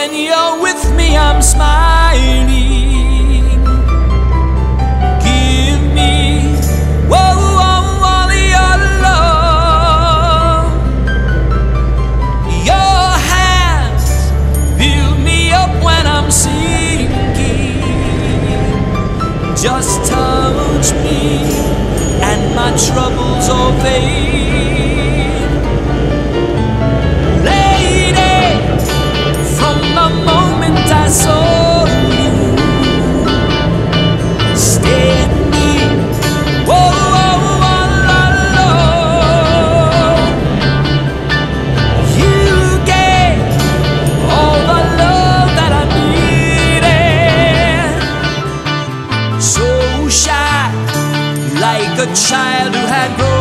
when you're with me, I'm smiling. Give me, whoa, whoa, all your love. Your hands build me up when I'm sinking. Just touch me, and my troubles will fade. Like a child who had grown